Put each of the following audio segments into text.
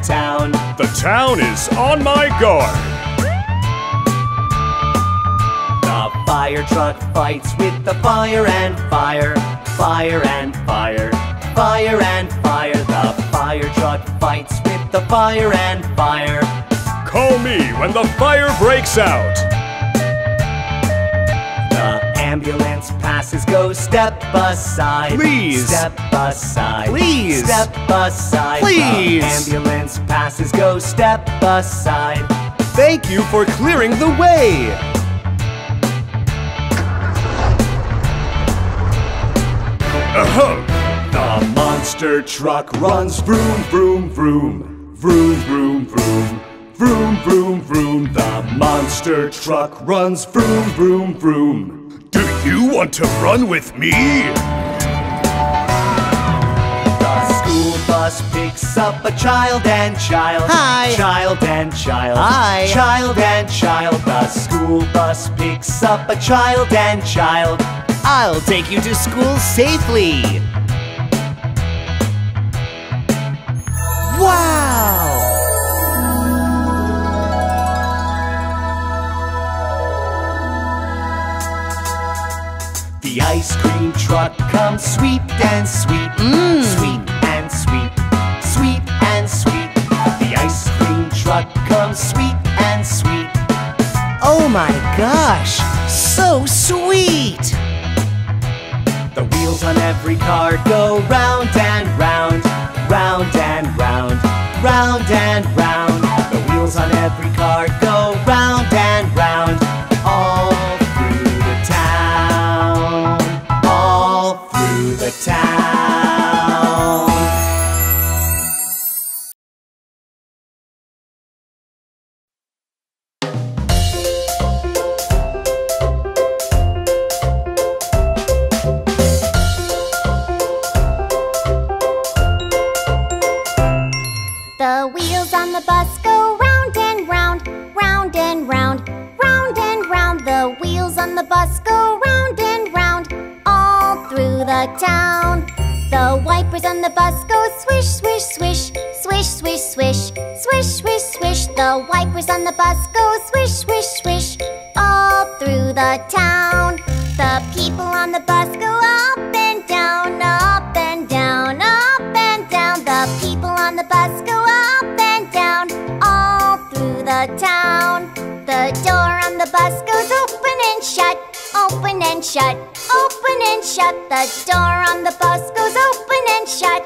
town town. The town is on my guard. The fire truck fights with the fire and fire, fire and fire, fire and fire. The fire truck fights with the fire and fire. Call me when the fire breaks out. The ambulance passes go step aside. Please. Step aside. Please. Step aside. Please. The ambulance passes go step aside. Thank you for clearing the way. Ahem. The monster truck runs vroom, vroom, vroom. Vroom, vroom, vroom. Vroom, vroom, vroom. The monster truck runs vroom, vroom, vroom. Do you want to run with me? The school bus picks up a child and child. Hi. Child and child. Hi. Child and child. The school bus picks up a child and child. I'll take you to school safely. Wow! The ice cream truck comes sweet and sweet, mm. sweet and sweet, sweet and sweet. The ice cream truck comes sweet and sweet. Oh my gosh! So sweet! The wheels on every car go round and round, round and round, round and round. The wheels on every car go round round, The bus goes swish, swish, swish Swish, swish, swish Swish, swish, swish. The wipers on the bus go swish, swish, swish All through the town. The people on the bus go up and down Up and down, up and down. The people on the bus go up and down All through the town. The door on the bus goes open and shut open and shut, open and shut. The door on the bus goes open and shut,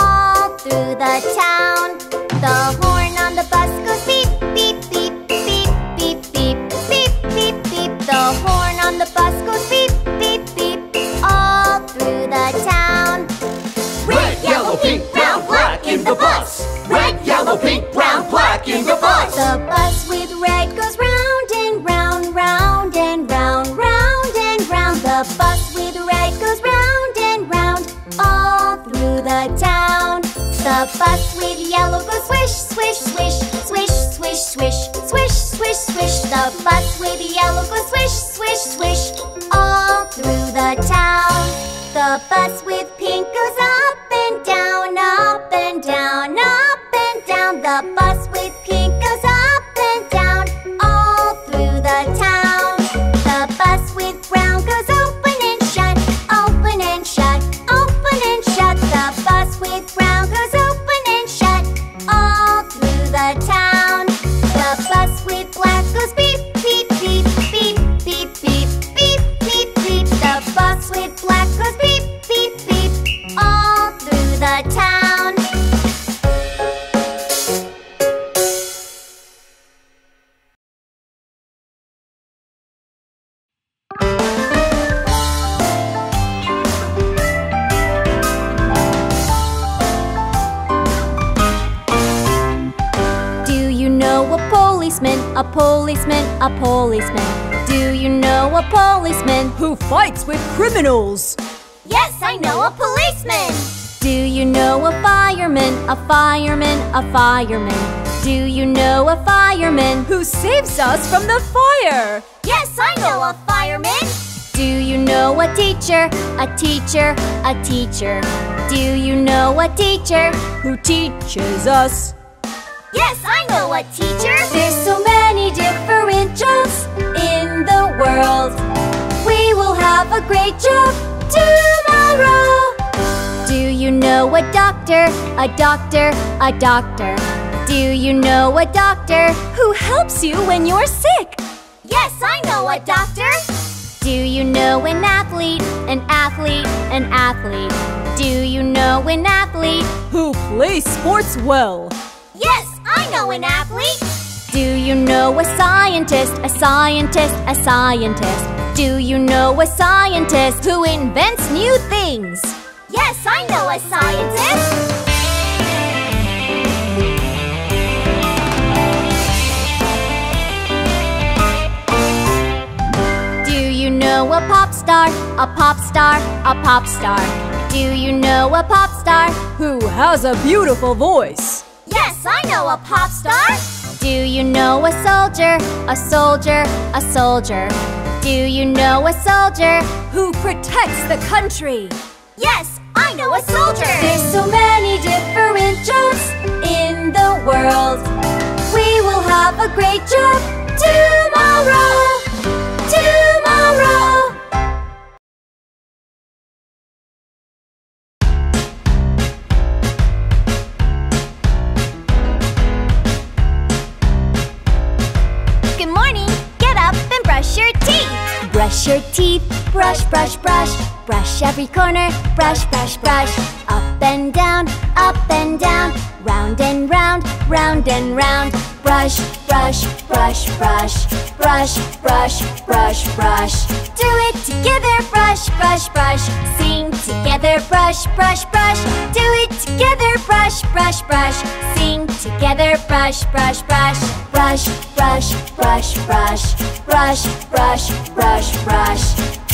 all through the town. The horn on the bus goes beep, beep, beep, beep, beep, beep, beep, beep, beep. The horn on the bus goes beep, beep, beep, all through the town. Red, yellow, pink, brown, black in the bus. Red, yellow, pink, bus policeman, a policeman, a policeman? Do you know a policeman who fights with criminals? Yes, I know a policeman. Do you know a fireman, a fireman, a fireman? Do you know a fireman who saves us from the fire? Yes, I know a fireman. Do you know a teacher, a teacher, a teacher? Do you know a teacher who teaches us? Yes, I a teacher. There's so many different jobs in the world. We will have a great job tomorrow. Do you know a doctor, a doctor, a doctor? Do you know a doctor who helps you when you're sick? Yes, I know a doctor. Do you know an athlete, an athlete, an athlete? Do you know an athlete who plays sports well? I know an athlete. Do you know a scientist, a scientist, a scientist? Do you know a scientist who invents new things? Yes, I know a scientist. Do you know a pop star, a pop star, a pop star? Do you know a pop star who has a beautiful voice? Yes, I know a pop star. Do you know a soldier, a soldier, a soldier? Do you know a soldier who protects the country? Yes, I know a soldier. There's so many different jobs in the world. We will have a great job tomorrow. Tomorrow. Brush, brush, brush. Brush every corner, brush, brush, brush. Up and down, up and down. Round and round, round and round. Brush, brush, brush, brush. Brush, brush, brush, brush. Do it together, brush, brush, brush. Sing together, brush, brush, brush. Do it together, brush, brush, brush. Sing together, brush, brush, brush. Brush, brush, brush, brush. Brush, brush, brush, brush.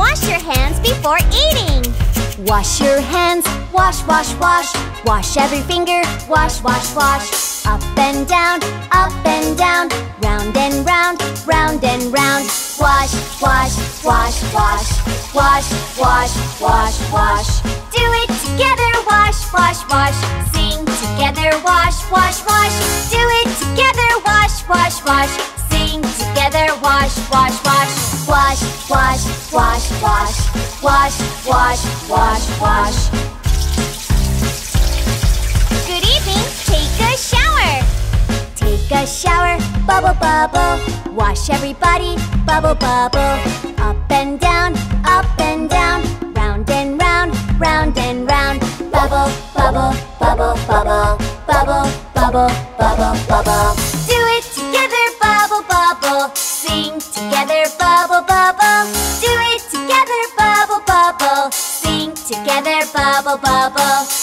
Wash your hands before eating. Wash your hands, wash, wash, wash. Wash every finger, wash, wash, wash. Up and down, up and down. Round and round, round and round. Wash, wash, wash, wash. Wash, wash, wash, wash. Do it together. Wash, wash, wash. Sing together. Wash, wash, wash. Do it together. Wash, wash, wash. Sing together. Wash, wash, wash. Wash, wash, wash, wash. Wash, wash, wash. Good evening. Take a shower. Take a shower, bubble bubble. Wash everybody, bubble bubble. Up and down, up and down. Round and round, round and round. Bubble, bubble, bubble, bubble. Bubble, bubble, bubble, bubble. Do it together. Bubble, bubble. Sing together. Bubble, bubble. Bubble, bubble.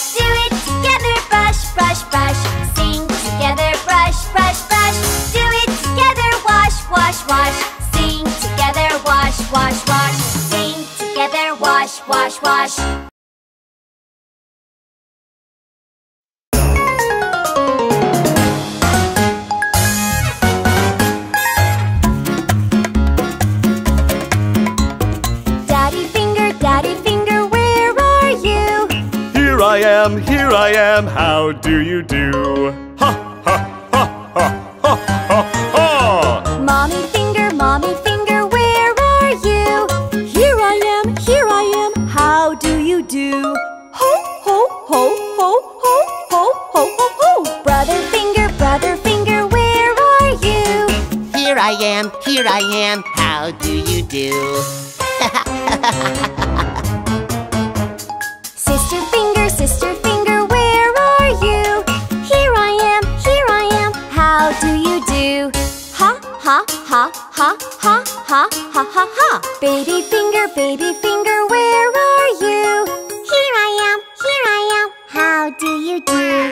Here am, how do you do? Ha ha ha ha ha ha ha! Mommy finger, mommy finger, where are you? Here I am, here I am, how do you do? Ho, ho, ho, ho, ho, ho, ho, ho, ho. Brother finger, brother finger, where are you? Here I am, here I am, how do you do? Sister ha ha ha ha ha ha ha ha. Baby finger, baby finger, where are you? Here I am, here I am. How do you do?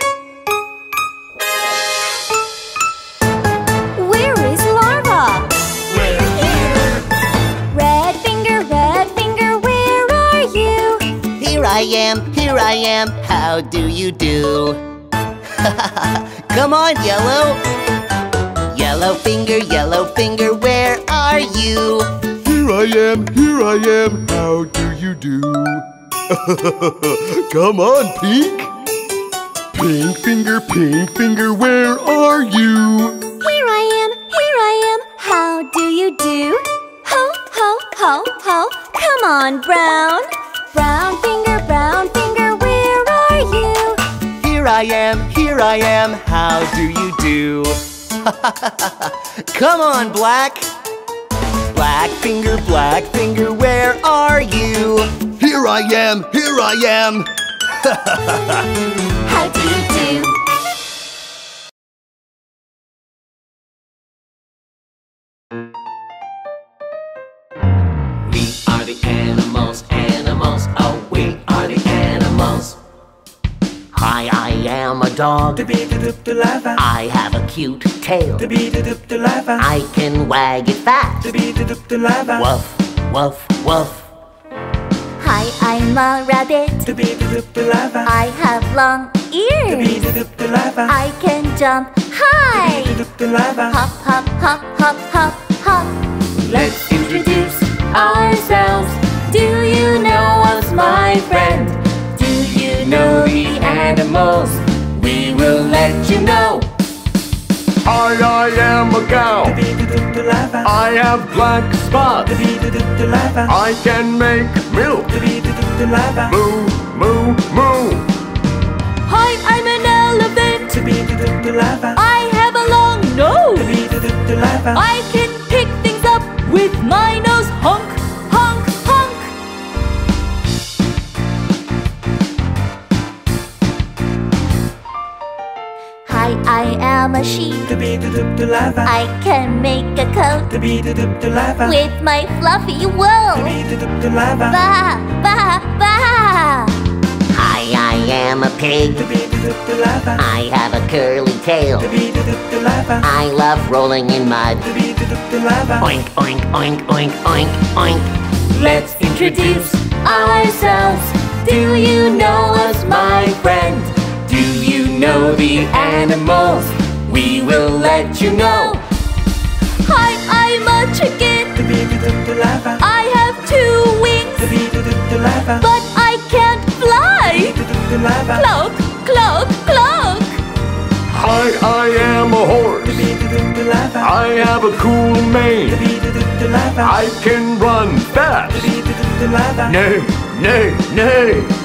I am, here I am, how do you do? Come on, Yellow, Yellow finger, yellow finger, where are you? Here I am, here I am, how do you do? Come on, Pink. Pink finger, pink finger, where are you? Here I am, here I am, how do you do? Ho, ho, ho, ho, come on, Brown. Brown finger, brown finger, where are you? Here I am, here I am, how do you do? Come on, Black! Black finger, black finger, where are you? Here I am, here I am. How do you do? Hi, I am a dog. I have a cute tail. I can wag it fast. Woof, woof, woof. Hi, I'm a rabbit. I have long ears. I can jump high. Hop, hop, hop, hop, hop, hop. Let's introduce ourselves. Do you know us, my friend? Do you know the animals? We will let you know. I, I am a cow. I have black spots. I can make milk. Moo, moo, moo. Hi, I'm an elephant. I have a long nose. I can pick things up with my nose. Honk, honk, a. I can make a coat with my fluffy wool. Ba, ba, ba. Hi, I am a pig. I have a curly tail. I love rolling in mud. Oink, oink, oink, oink, oink, oink. Let's introduce ourselves. Do you know us, my friend? Do you know the animals? We will let you know. Hi, I'm a chicken. I have two wings, but I can't fly. Cloak, cloak, cloak. I, I am a horse. I have a cool mane. I can run fast. Nay, nay, nay.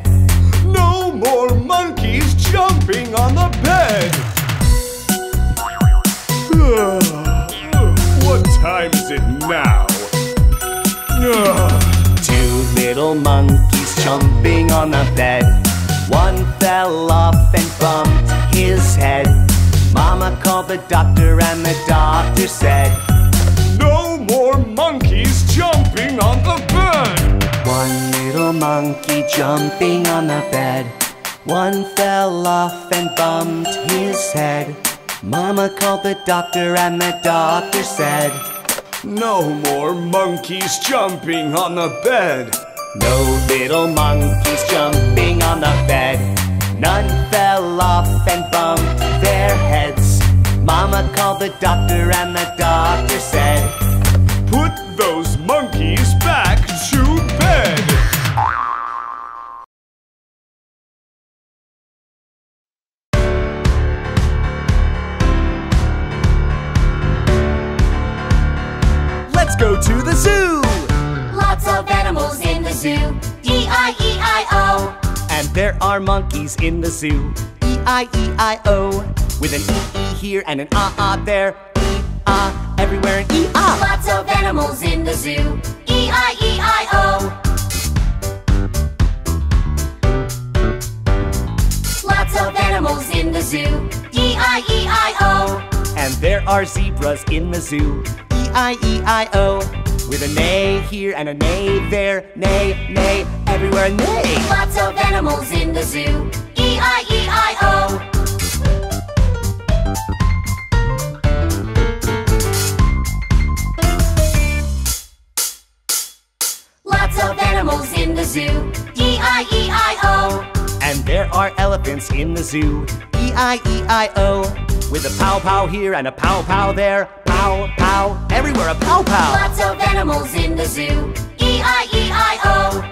No more monkeys jumping on the bed. what time is it now? Two little monkeys jumping on the bed. One fell off and bumped his head. Mama called the doctor and the doctor said, No more monkeys jumping on the bed. Monkey jumping on the bed. One fell off and bumped his head. Mama called the doctor and the doctor said, No more monkeys jumping on the bed. No little monkeys jumping on the bed. None fell off and bumped their heads. Mama called the doctor and the doctor said, go to the zoo! Lots of animals in the zoo. E-I-E-I-O. And there are monkeys in the zoo. E-I-E-I-O. With an E-E here and an ah-ah there. E-ah, everywhere and E-ah. Lots of animals in the zoo. E-I-E-I-O. Lots of animals in the zoo. E-I-E-I-O. And there are zebras in the zoo. E-I-E-I-O. With a neigh here and a neigh there. Neigh, neigh, everywhere neigh. Lots of animals in the zoo. E-I-E-I-O. Lots of animals in the zoo. E-I-E-I-O. And there are elephants in the zoo. E-I-E-I-O. With a pow pow here and a pow pow there. Pow pow, everywhere a pow pow. Lots of animals in the zoo. E-I-E-I-O.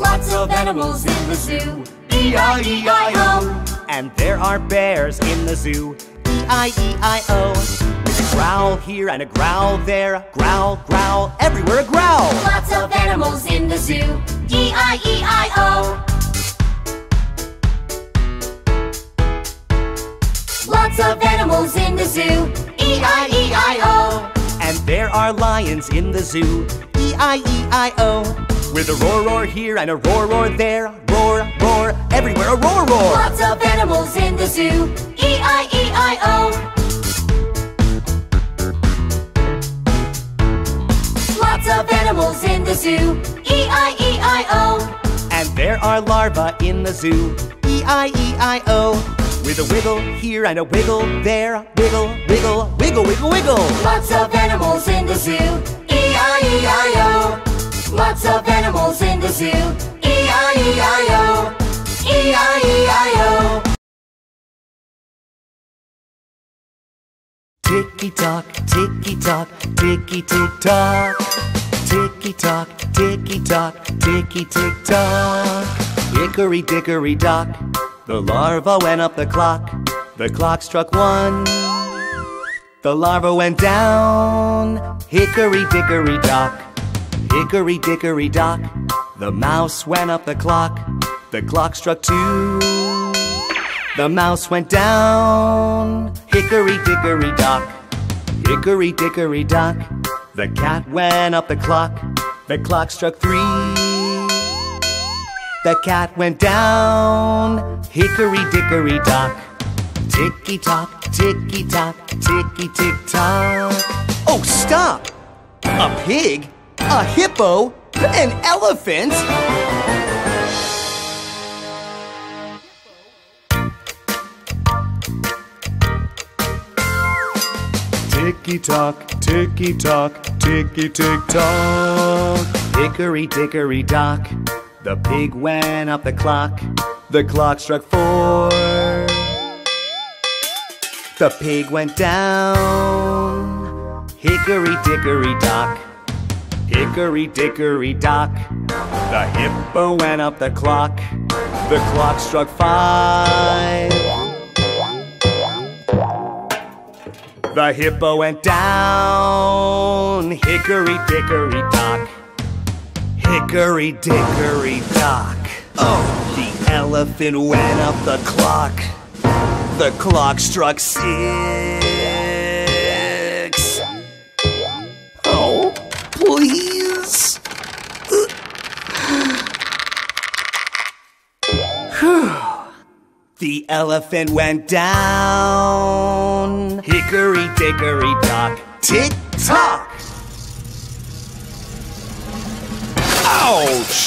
Lots of animals in the zoo. E-I-E-I-O. And there are bears in the zoo. E-I-E-I-O. With a growl here and a growl there. Growl, growl, everywhere a growl. Lots of animals in the zoo. E-I-E-I-O. Lots of animals in the zoo. E-I-E-I-O. And there are lions in the zoo. E-I-E-I-O. With a roar, roar here and a roar, roar there. Roar, roar, everywhere a roar, roar. Lots of animals in the zoo. E-I-E-I-O. Lots of animals in the zoo. E-I-E-I-O. And there are larvae in the zoo. E-I-E-I-O. With a wiggle here and a wiggle there. Wiggle, wiggle, wiggle, wiggle, wiggle. Lots of animals in the zoo. E-I-E-I-O. Lots of animals in the zoo. E-I-E-I-O. E-I-E-I-O. Ticky tock, ticky tock, ticky tick tock. Ticky tock, ticky tock, ticky tick tock. Hickory dickory dock, the larva went up the clock. The clock struck one. The larva went down. Hickory dickory dock, hickory dickory dock. The mouse went up the clock. The clock struck two. The mouse went down, hickory dickory dock, hickory dickory dock. The cat went up the clock, the clock struck three. The cat went down, hickory dickory dock, ticky tock, ticky tock, ticky tick tock. Oh, stop! A pig, a hippo, an elephant. Ticky tock, ticky tock, ticky tick tock. Hickory dickory dock. The pig went up the clock. The clock struck four. The pig went down. Hickory dickory dock. Hickory dickory dock. The hippo went up the clock. The clock struck five. The hippo went down, hickory dickory dock. Hickory dickory dock. Oh, the elephant went up the clock. The clock struck six. Oh, please. The elephant went down. Hickory dickory dock. Tick tock. Ouch!